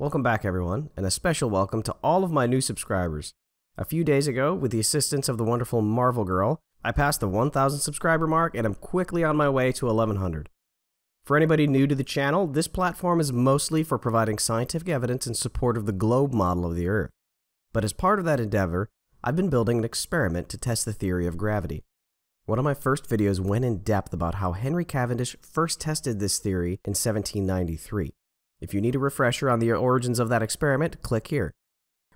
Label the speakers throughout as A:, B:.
A: Welcome back, everyone, and a special welcome to all of my new subscribers. A few days ago, with the assistance of the wonderful Marvel Girl, I passed the 1,000 subscriber mark and I'm quickly on my way to 1,100. For anybody new to the channel, this platform is mostly for providing scientific evidence in support of the globe model of the Earth. But as part of that endeavor, I've been building an experiment to test the theory of gravity. One of my first videos went in depth about how Henry Cavendish first tested this theory in 1793. If you need a refresher on the origins of that experiment, click here.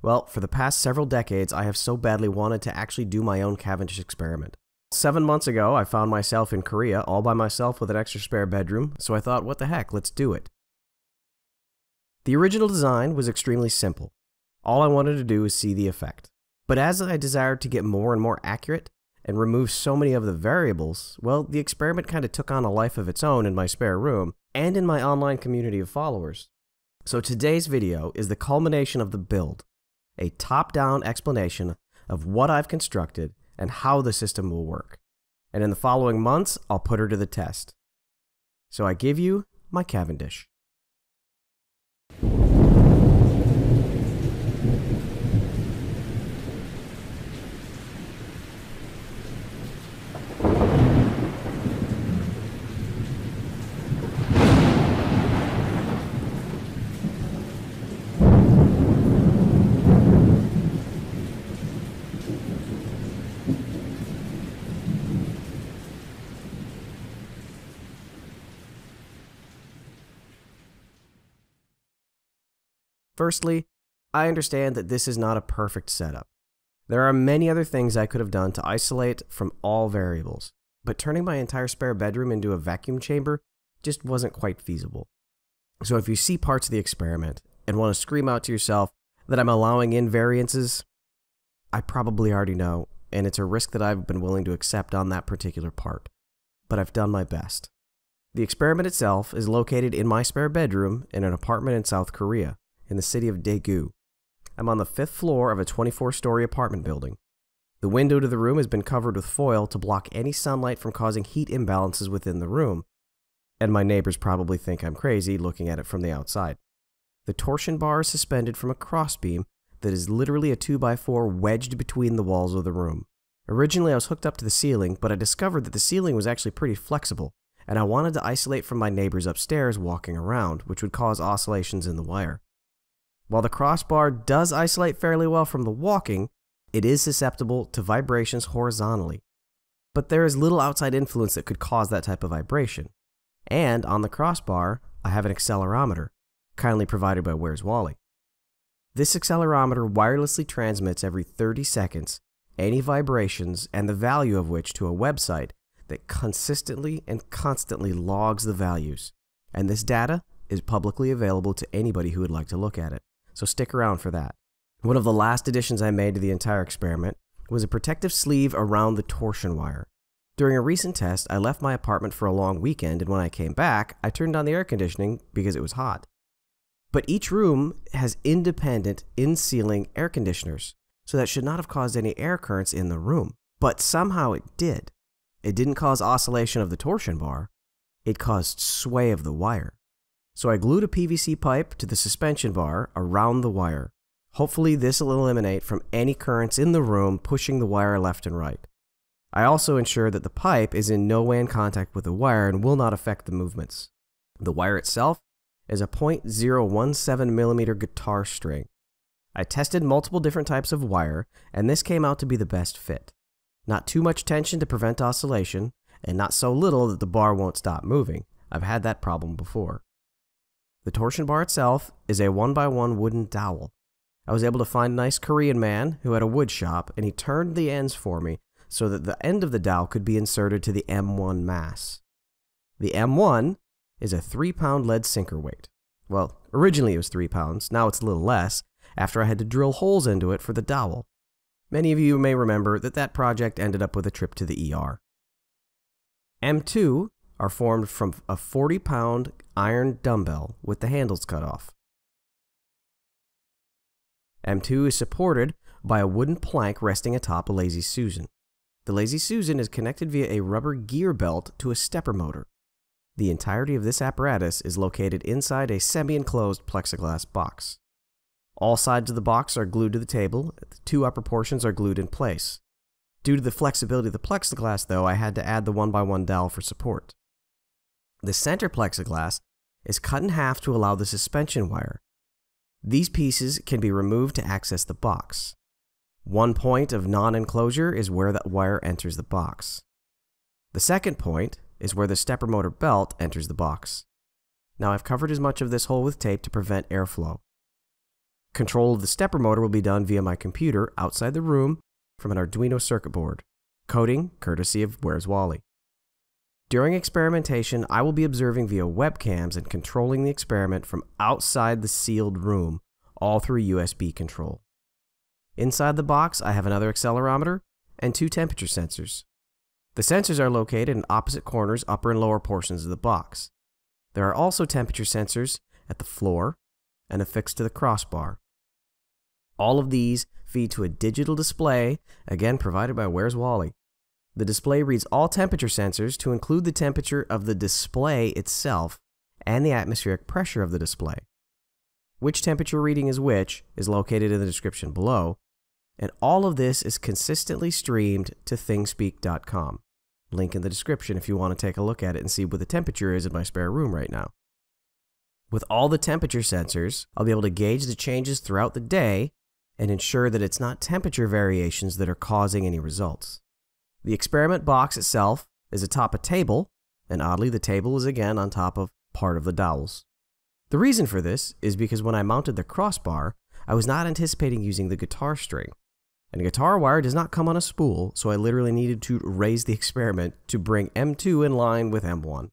A: Well, for the past several decades, I have so badly wanted to actually do my own Cavendish experiment. Seven months ago, I found myself in Korea all by myself with an extra spare bedroom, so I thought, what the heck, let's do it. The original design was extremely simple. All I wanted to do was see the effect. But as I desired to get more and more accurate, and remove so many of the variables, well, the experiment kind of took on a life of its own in my spare room and in my online community of followers. So today's video is the culmination of the build, a top-down explanation of what I've constructed and how the system will work. And in the following months, I'll put her to the test. So I give you my Cavendish. Firstly, I understand that this is not a perfect setup. There are many other things I could have done to isolate from all variables, but turning my entire spare bedroom into a vacuum chamber just wasn't quite feasible. So if you see parts of the experiment and want to scream out to yourself that I'm allowing in variances, I probably already know, and it's a risk that I've been willing to accept on that particular part. But I've done my best. The experiment itself is located in my spare bedroom in an apartment in South Korea in the city of Daegu. I'm on the fifth floor of a 24 story apartment building. The window to the room has been covered with foil to block any sunlight from causing heat imbalances within the room, and my neighbors probably think I'm crazy looking at it from the outside. The torsion bar is suspended from a crossbeam that is literally a 2x4 wedged between the walls of the room. Originally, I was hooked up to the ceiling, but I discovered that the ceiling was actually pretty flexible, and I wanted to isolate from my neighbors upstairs walking around, which would cause oscillations in the wire. While the crossbar does isolate fairly well from the walking, it is susceptible to vibrations horizontally. But there is little outside influence that could cause that type of vibration. And on the crossbar, I have an accelerometer, kindly provided by Where's Wally. This accelerometer wirelessly transmits every 30 seconds any vibrations and the value of which to a website that consistently and constantly logs the values. And this data is publicly available to anybody who would like to look at it so stick around for that. One of the last additions I made to the entire experiment was a protective sleeve around the torsion wire. During a recent test, I left my apartment for a long weekend, and when I came back, I turned on the air conditioning because it was hot. But each room has independent in ceiling air conditioners, so that should not have caused any air currents in the room. But somehow it did. It didn't cause oscillation of the torsion bar, it caused sway of the wire. So I glued a PVC pipe to the suspension bar around the wire. Hopefully this will eliminate from any currents in the room pushing the wire left and right. I also ensure that the pipe is in no way in contact with the wire and will not affect the movements. The wire itself is a 0.017mm guitar string. I tested multiple different types of wire, and this came out to be the best fit. Not too much tension to prevent oscillation, and not so little that the bar won't stop moving. I've had that problem before. The torsion bar itself is a one by one wooden dowel. I was able to find a nice Korean man who had a wood shop, and he turned the ends for me so that the end of the dowel could be inserted to the M1 mass. The M1 is a 3 pound lead sinker weight. Well, originally it was 3 pounds, now it's a little less, after I had to drill holes into it for the dowel. Many of you may remember that that project ended up with a trip to the ER. M2 are formed from a 40 pound iron dumbbell with the handles cut off. M2 is supported by a wooden plank resting atop a Lazy Susan. The Lazy Susan is connected via a rubber gear belt to a stepper motor. The entirety of this apparatus is located inside a semi-enclosed plexiglass box. All sides of the box are glued to the table, the two upper portions are glued in place. Due to the flexibility of the plexiglass, though, I had to add the 1x1 dowel for support. The center plexiglass is cut in half to allow the suspension wire. These pieces can be removed to access the box. One point of non-enclosure is where that wire enters the box. The second point is where the stepper motor belt enters the box. Now I've covered as much of this hole with tape to prevent airflow. Control of the stepper motor will be done via my computer outside the room from an Arduino circuit board, coding courtesy of Where's Wally. During experimentation, I will be observing via webcams and controlling the experiment from outside the sealed room, all through USB control. Inside the box, I have another accelerometer and two temperature sensors. The sensors are located in opposite corners, upper and lower portions of the box. There are also temperature sensors at the floor and affixed to the crossbar. All of these feed to a digital display, again provided by Where's Wally. The display reads all temperature sensors to include the temperature of the display itself and the atmospheric pressure of the display. Which temperature reading is which is located in the description below, and all of this is consistently streamed to thingspeak.com. Link in the description if you want to take a look at it and see what the temperature is in my spare room right now. With all the temperature sensors, I'll be able to gauge the changes throughout the day and ensure that it's not temperature variations that are causing any results. The experiment box itself is atop a table, and oddly, the table is again on top of part of the dowels. The reason for this is because when I mounted the crossbar, I was not anticipating using the guitar string. And a guitar wire does not come on a spool, so I literally needed to raise the experiment to bring M2 in line with M1.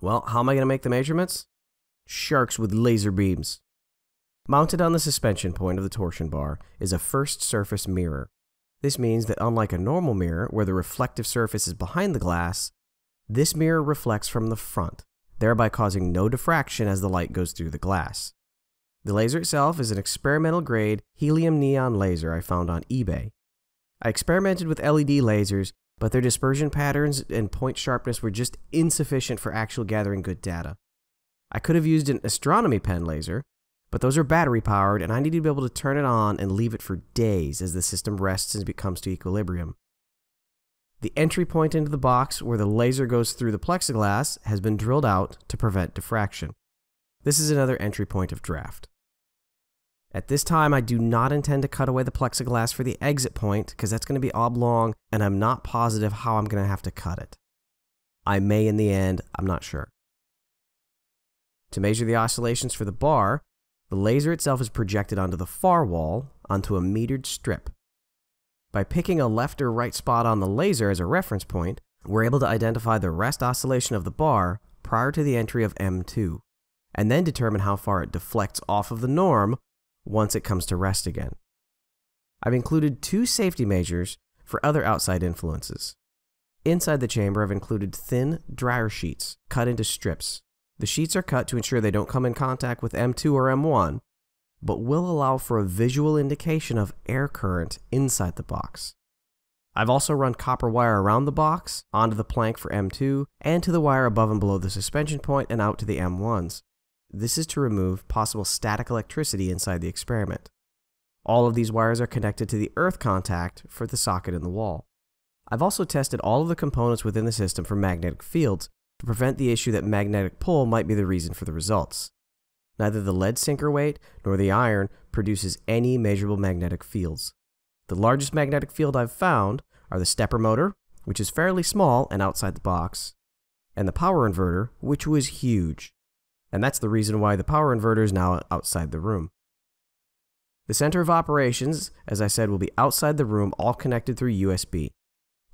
A: Well, how am I going to make the measurements? Sharks with laser beams. Mounted on the suspension point of the torsion bar is a first surface mirror. This means that unlike a normal mirror, where the reflective surface is behind the glass, this mirror reflects from the front, thereby causing no diffraction as the light goes through the glass. The laser itself is an experimental grade helium neon laser I found on eBay. I experimented with LED lasers, but their dispersion patterns and point sharpness were just insufficient for actual gathering good data. I could have used an astronomy pen laser, but those are battery powered, and I need to be able to turn it on and leave it for days as the system rests and becomes to equilibrium. The entry point into the box where the laser goes through the plexiglass has been drilled out to prevent diffraction. This is another entry point of draft. At this time, I do not intend to cut away the plexiglass for the exit point because that's going to be oblong and I'm not positive how I'm going to have to cut it. I may in the end, I'm not sure. To measure the oscillations for the bar, the laser itself is projected onto the far wall onto a metered strip. By picking a left or right spot on the laser as a reference point, we're able to identify the rest oscillation of the bar prior to the entry of M2, and then determine how far it deflects off of the norm once it comes to rest again. I've included two safety measures for other outside influences. Inside the chamber, I've included thin dryer sheets cut into strips the sheets are cut to ensure they don't come in contact with M2 or M1, but will allow for a visual indication of air current inside the box. I've also run copper wire around the box, onto the plank for M2, and to the wire above and below the suspension point and out to the M1s. This is to remove possible static electricity inside the experiment. All of these wires are connected to the earth contact for the socket in the wall. I've also tested all of the components within the system for magnetic fields to prevent the issue that magnetic pull might be the reason for the results. Neither the lead sinker weight nor the iron produces any measurable magnetic fields. The largest magnetic field I've found are the stepper motor, which is fairly small and outside the box, and the power inverter, which was huge. And that's the reason why the power inverter is now outside the room. The center of operations, as I said, will be outside the room, all connected through USB.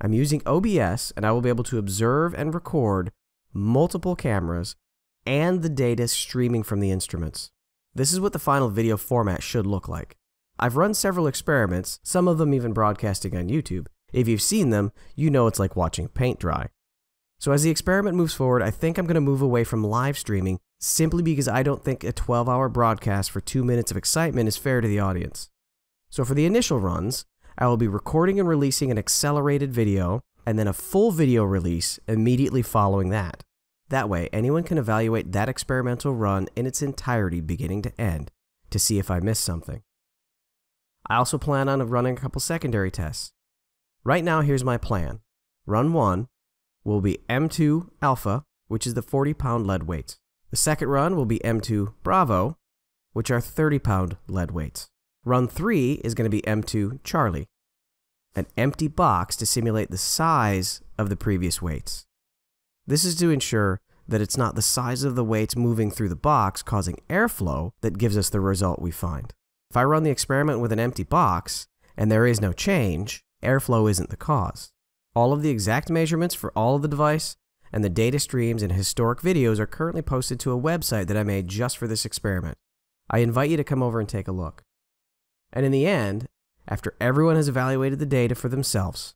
A: I'm using OBS, and I will be able to observe and record multiple cameras, and the data streaming from the instruments. This is what the final video format should look like. I've run several experiments, some of them even broadcasting on YouTube. If you've seen them, you know it's like watching paint dry. So as the experiment moves forward, I think I'm going to move away from live streaming simply because I don't think a 12 hour broadcast for 2 minutes of excitement is fair to the audience. So for the initial runs, I will be recording and releasing an accelerated video and then a full video release immediately following that. That way, anyone can evaluate that experimental run in its entirety, beginning to end, to see if I missed something. I also plan on running a couple secondary tests. Right now, here's my plan. Run 1 will be M2 Alpha, which is the 40 pound lead weights. The second run will be M2 Bravo, which are 30 pound lead weights. Run 3 is going to be M2 Charlie, an empty box to simulate the size of the previous weights. This is to ensure that it's not the size of the weights moving through the box causing airflow that gives us the result we find. If I run the experiment with an empty box and there is no change, airflow isn't the cause. All of the exact measurements for all of the device and the data streams and historic videos are currently posted to a website that I made just for this experiment. I invite you to come over and take a look. And in the end, after everyone has evaluated the data for themselves,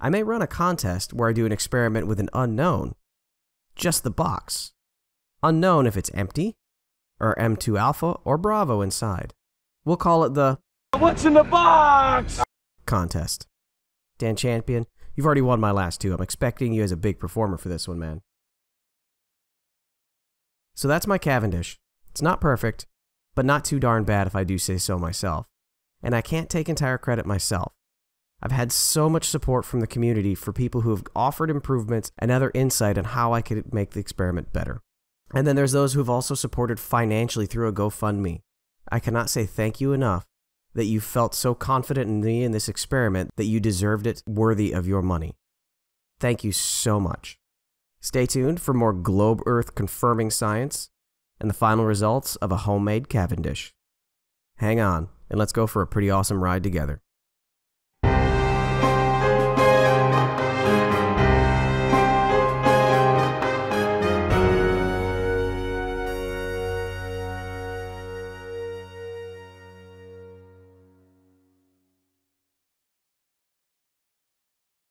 A: I may run a contest where I do an experiment with an unknown, just the box. Unknown if it's empty, or M2 Alpha or Bravo inside. We'll call it the
B: What's in the box?
A: contest. Dan Champion, you've already won my last two. I'm expecting you as a big performer for this one, man. So that's my Cavendish. It's not perfect, but not too darn bad if I do say so myself. And I can't take entire credit myself. I've had so much support from the community for people who have offered improvements and other insight on how I could make the experiment better. And then there's those who have also supported financially through a GoFundMe. I cannot say thank you enough that you felt so confident in me in this experiment that you deserved it worthy of your money. Thank you so much. Stay tuned for more globe Earth confirming science and the final results of a homemade Cavendish. Hang on, and let's go for a pretty awesome ride together.